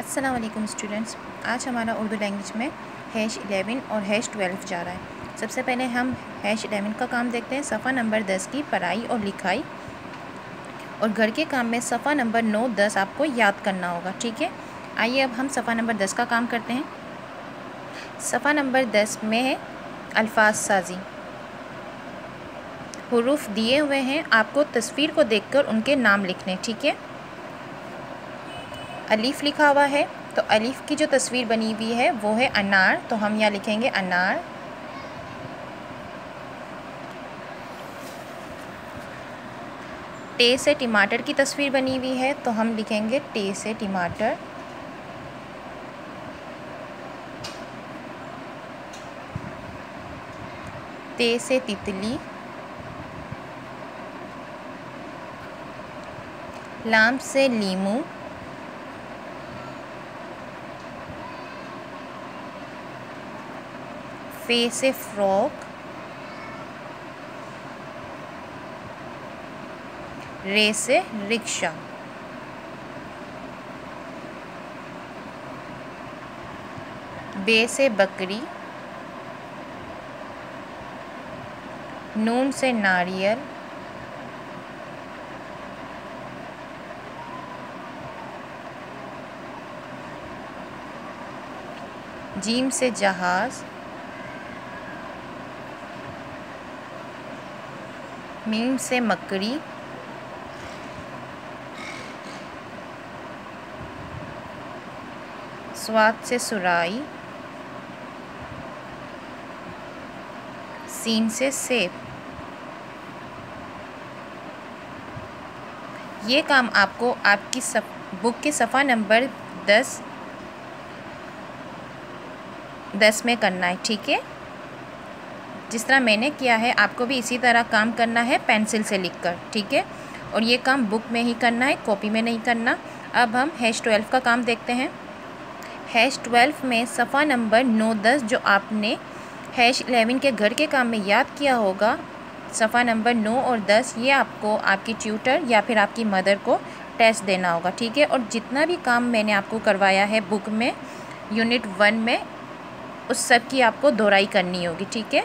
वालेकुम स्टूडेंट्स आज हमारा उर्दू लैंग्वेज में हैश एलेवन और हैश ट्वेल्व जा रहा है। सबसे पहले हम हैश एलेवन का काम देखते हैं। सफ़ा नंबर दस की पढ़ाई और लिखाई। और घर के काम में सफ़ा नंबर नौ, दस आपको याद करना होगा, ठीक है? आइए अब हम सफ़ा नंबर दस का काम करते हैं। सफ़ा नंबर दस में है अल्फाज साजी। हरूफ दिए हुए हैं। आपको तस्वीर को देखकर उनके नाम लिखने ठीक है? अलीफ़ लिखा हुआ है। तो अलीफ़ की जो तस्वीर बनी हुई है, वो है अनार। तो हम यहाँ लिखेंगे अनार। टे से टमाटर की तस्वीर बनी हुई है तो हम लिखेंगे टे से टमाटर। ते से तितली। लाम से लीमू। फे से फ्रॉक रे से रिक्शा बे से बकरी नून से नारियल जीम से जहाज़ मीम से मकड़ी। स्वाद से सुराई। सीन से सेब। ये काम आपको आपकी सफ, बुक के सफ़ा नंबर दस दस में करना है ठीक है? जिस तरह मैंने किया है, आपको भी इसी तरह काम करना है पेंसिल से लिखकर, ठीक है? और ये काम बुक में ही करना है, कॉपी में नहीं करना। अब हम हैश ट्वेल्व का काम देखते हैं। हैश ट्वेल्व में सफ़ा नंबर नौ दस जो आपने हैश एलेवन के घर के काम में याद किया होगा, सफ़ा नंबर नौ और दस, ये आपको आपकी ट्यूटर या फिर आपकी मदर को टेस्ट देना होगा, ठीक है? और जितना भी काम मैंने आपको करवाया है बुक में, यूनिट वन में, उस सब की आपको दोहराई करनी होगी, ठीक है?